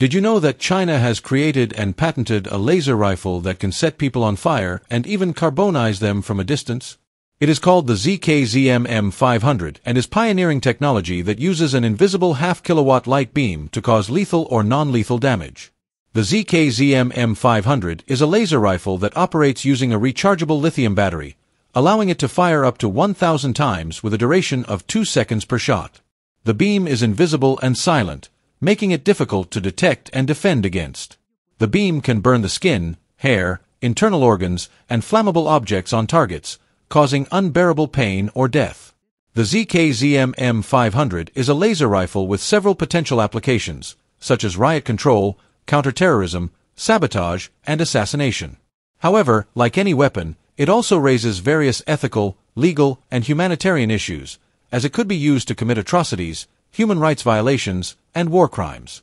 Did you know that China has created and patented a laser rifle that can set people on fire and even carbonize them from a distance? It is called the ZKZM M500 and is pioneering technology that uses an invisible half-kilowatt light beam to cause lethal or non-lethal damage. The ZKZM M500 is a laser rifle that operates using a rechargeable lithium battery, allowing it to fire up to 1,000 times with a duration of 2 seconds per shot. The beam is invisible and silent, making it difficult to detect and defend against. The beam can burn the skin, hair, internal organs, and flammable objects on targets, causing unbearable pain or death. The ZKZM M500 is a laser rifle with several potential applications, such as riot control, counterterrorism, sabotage, and assassination. However, like any weapon, it also raises various ethical, legal, and humanitarian issues, as it could be used to commit atrocities, human rights violations, and war crimes.